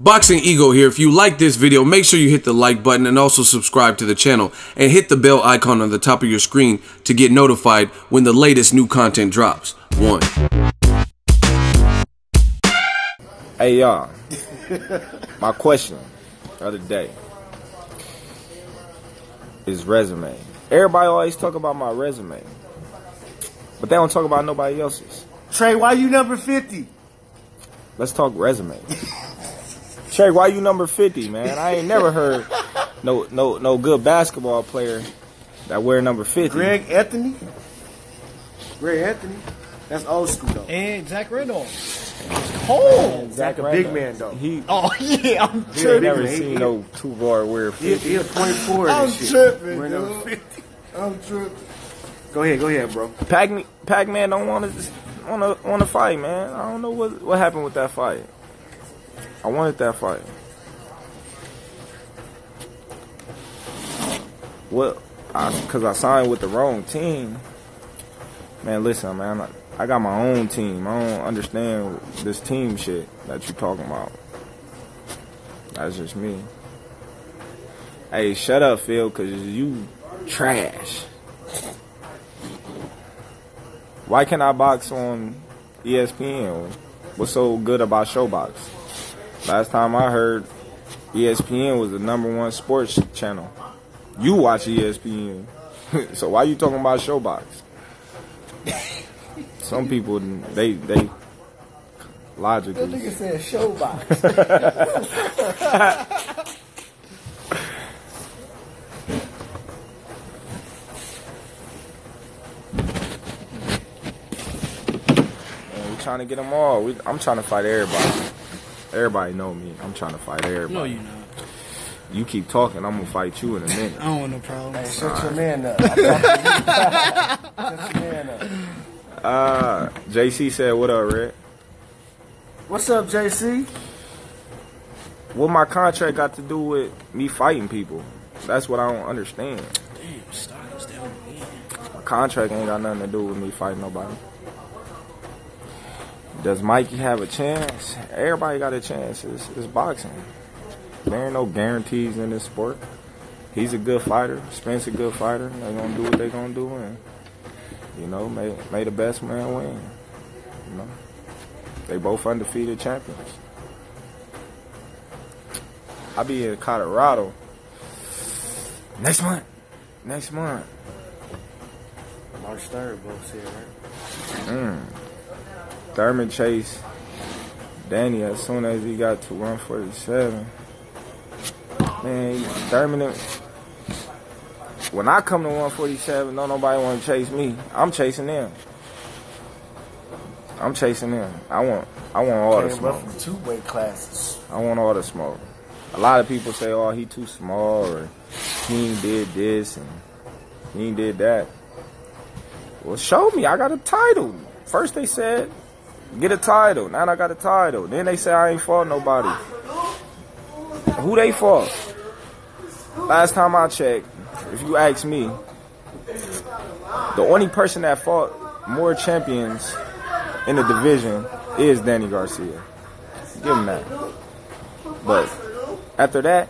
Boxing Ego here. If you like this video, make sure you hit the like button and also subscribe to the channel and hit the bell icon on the top of your screen to get notified when the latest new content drops. One. Hey y'all, my question of the day is resume. Everybody always talk about my resume, but they don't talk about nobody else's. Trey, why you number 50? Let's talk resume. Trey, why you number fifty, man? I ain't never heard no no no good basketball player that wear number fifty. Greg Anthony? Greg Anthony? That's old school though. And Zach Randolph. Cold. Zach a big man though. He Oh yeah, I'm I ain't tripping. never He- seen he- no two guard wear He, fifty. he a 24 I'm and shit. tripping, We're dude. 50. I'm tripping. Go ahead, go ahead, bro. Pac Pac Man don't want to want to want to fight, man. I don't know what what happened with that fight. I wanted that fight. Well, I, because I, signed with the wrong team. Man, listen, man. I, I got my own team. I don't understand this team shit that you talking about. That's just me. Hey, shut up, Phil, because you trash. Why can't I box on ESPN? What's so good about Showbox? Last time I heard, ESPN was the number one sports channel. You watch ESPN, so why you talking about Showbox? Some people they they logically. said showbox. Man, we trying to get them all. We, I'm trying to fight everybody. Everybody know me. I'm trying to fight everybody. no, you not. You keep talking, I'm gonna fight you in a minute. I don't want no problem. Shut your man up. I'm talking to you. Shut your man up. Uh, JC said, "What up, Red? What's up, JC? What my contract got to do with me fighting people? That's what I don't understand. Damn, Styles down again. My contract ain't got nothing to do with me fighting nobody. Does Mikey have a chance? Everybody got a chance. It's, it's boxing. There ain't no guarantees in this sport. He's a good fighter. Spence a good fighter. They gonna do what they gonna do, and you know, may may the best man win. You know, they both undefeated champions. I'll be in Colorado next month. Next month. March 3rd, both here, right? Mm. Thurman Chase, Danny, as soon as he got to 147, man, Thurman, when I come to 147, don't nobody want to chase me. I'm chasing them. I'm chasing them. I want, I want all the smoke. two weight classes. I want all the smoke. A lot of people say, "Oh, he too small," or "He ain't did this and he ain't did that." Well, show me. I got a title. First they said, "Get a title." Now I got a title. Then they say I ain't fought nobody. Who they fought? Last time I checked, if you ask me, the only person that fought more champions in the division is Danny Garcia. Give him that. But after that,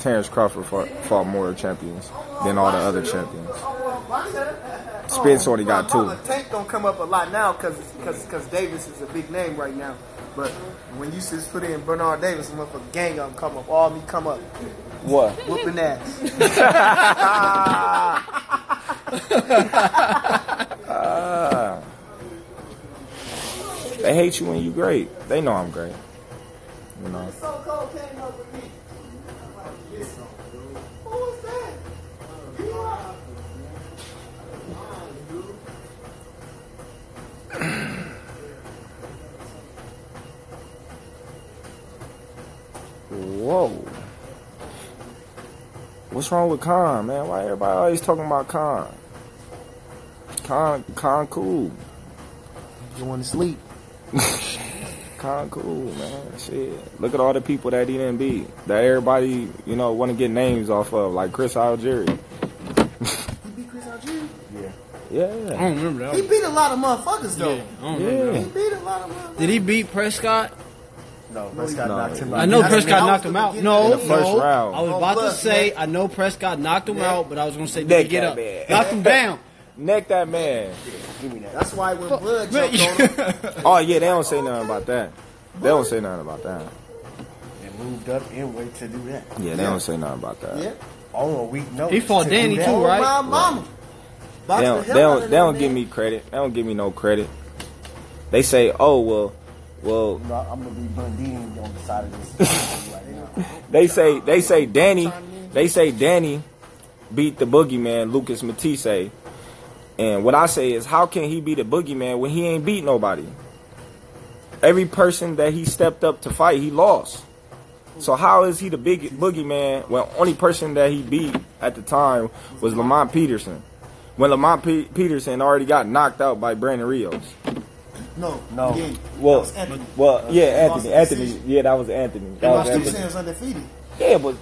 Terrence Crawford fought, fought more champions than all the other champions. Spence only got two. Tank don't come up a lot now because because Davis is a big name right now. But when you just put in Bernard Davis, i'm motherfucker gang gonna come up. All me come up, What? whooping ass. Ah. they hate you when you great. They know I'm great. You know. What's wrong with Khan, man? Why everybody always talking about Khan? Khan, Khan cool. You want to sleep? Khan cool, man. Shit. Look at all the people that he didn't beat. That everybody, you know, want to get names off of, like Chris Algieri. He beat Chris Algieri. Yeah. I don't remember that. He beat a lot of motherfuckers though. Yeah, I don't remember Yeah. He beat a lot of motherfuckers. Did he beat Prescott? No, Prescott No, knocked him out. I know I Prescott knocked him out. gonna No, In the first no. round. I was On about to say man. I know Prescott knocked him Yeah. out, but I was gonna say did Neck he get up? man. Knocked him down. Neck that man. Give me that. That's why when Blood Man, jumped on him, Oh yeah, they don't say nothing about that. They don't say nothing about that. They moved up and wait to do that. Yeah, they don't say nothing about that. yeah. On a week notice. He fought to Danny too, Oh, right? my mama. Boxed They don't. hell They don't. They don't give me credit. They don't give me no credit. They say, "Oh well, well." No, I'm gonna be Bundini on the side of this right. They say they say Danny. They say Danny beat the boogeyman Lucas Matthysse. And what I say is, how can he be the boogeyman when he ain't beat nobody? Every person that he stepped up to fight, he lost. So how is he the big boogeyman when only person that he beat at the time was Lamont Peterson? When Lamont Pe- Peterson already got knocked out by Brandon Rios. No, No. he. Well, Anthony. well, yeah, Anthony, Anthony, yeah, that was Anthony. That He was lost two Anthony. cents undefeated. Yeah, but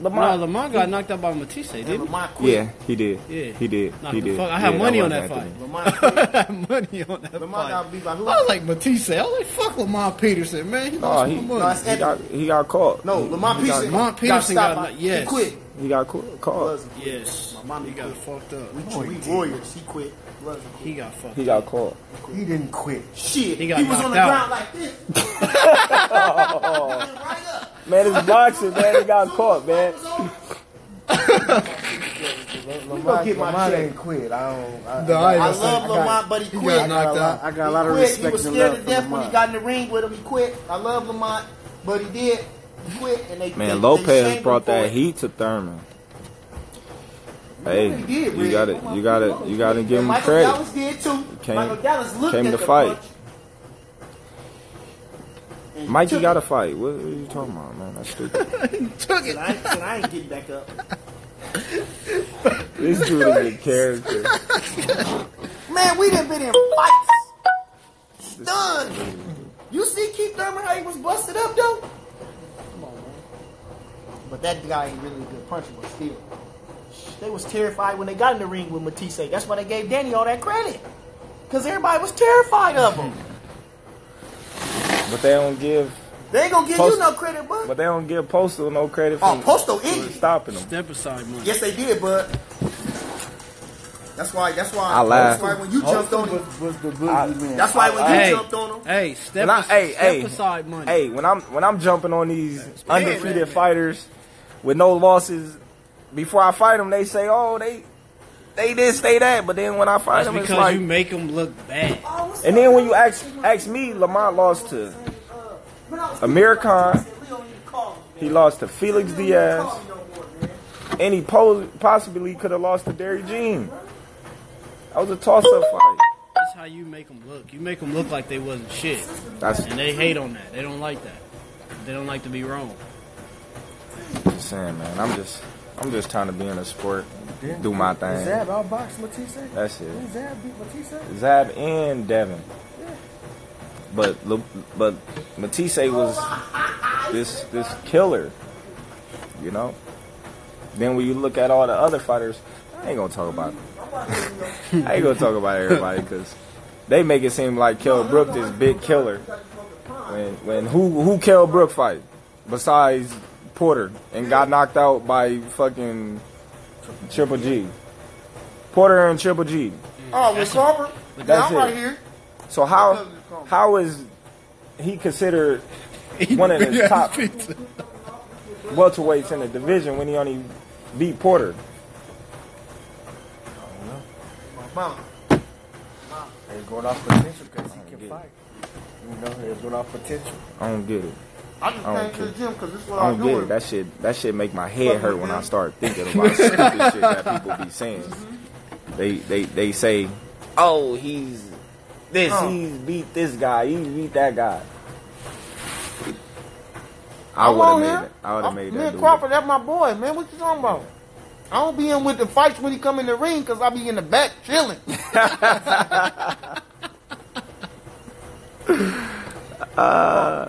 No, Lamont, Lamont got knocked out by Matthysse, And didn't he? Lamont quit. Yeah, he did. Yeah. he did. Knocked he did. fuck- I had Yeah, money on that Anthony. fight. Lamont quit. I had money on that Lamont fight. got beat by who? I was like Matthysse. I was like, fuck Lamont Peterson, man. He oh, No, lost he, my No, he got he got caught. No, Lamont He got- Peterson. Lamont Peterson stopped got- by- yes. He quit. He got ca- caught. Yes. My mom he got fucked up. We, we warriors. He quit. Quit. He got fucked He got caught. He didn't quit. Shit, He he, was on the out. ground like this. right up. Man, it's boxing, man. He got caught, man. Lamont, get my Lamont check. ain't quit. I don't. I, No, I, I I ain't love got- Lamont, but he he quit. got knocked out. I got a lot he of quit. respect He was and scared to death when he got in the ring with him. He quit. I love Lamont, but he did. He quit, and they they- Man, they Lopez shamed brought that it. heat to Thurman. Hey, did, you got it. you got it. you gotta give him Michael credit. Dallas did too. Came- Michael Dallas looked came at to the fight. punch. and he Mikey got to fight. What, what are you talking about, man? That's stupid. Took Said, I ain't, I ain't getting back up. this dude is a character. Man, we done been in fights. Done. You see Keith Thurman how he was busted up though? Come on, man. But that guy ain't really a good puncher, but still. They was terrified when they got in the ring with Matthysse. That's why they gave Danny all that credit. Because everybody was terrified of him. But they don't give, They ain't gonna give Post- you no credit, bud. but they don't give Postol no credit Oh, for, Postol for injured. stopping him. Step aside money. Yes, they did, bud. That's why. That's why. I laughed. That's why when you jumped on him. was, was the boogeyman. That's why when you Hey, jumped on him. hey, step, I- as- hey, step hey, aside money. Hey, when I'm when I'm jumping on these undefeated man. fighters with no losses, before I fight them, they say, "Oh, they they this, they that." But then when I fight That's them, it's because like, you make them look bad. and then when you ask ask me, Lamont lost to Amir Khan, he lost to Felix Diaz, and he po- possibly could have lost to Dierry Jean. That was a toss-up fight. That's how you make them look. You make them look like they wasn't shit, That's and they hate on that. They don't like that. They don't like to be wrong. Just saying, man. I'm just I'm just trying to be in a sport, do my thing. Zab outboxed Matthysse? That's it. Zab beat Matthysse? Zab and Devon. But Lu- but Matthysse was this this killer, you know. Then when you look at all the other fighters, I ain't gonna talk about. I ain't gonna talk about everybody because they make it seem like Kell Brook this big killer. When when who who Kell Brook fight besides Porter and got knocked out by fucking Triple G. Porter and Triple G. Oh, with Carver? Yeah, That's I'm right it. here. So how how is he considered one of the top welterweights in the division when he only beat Porter? Mama. They're going off potential because he can fight. You know, they're going off potential. I don't get it. I just I came to the gym because this is what I I'm don't get doing. it. That shit that shit make my head hurt when I start thinking about stupid shit that people be saying. Mm-hmm. They they they say, "Oh, he's this. Oh. He's beat this guy. He beat that guy." I would have made it. I would have made that. dude. Crawford, that's my boy, man. What you talking about? I don't be in with the fights when he come in the ring because I be in the back chilling. Uh,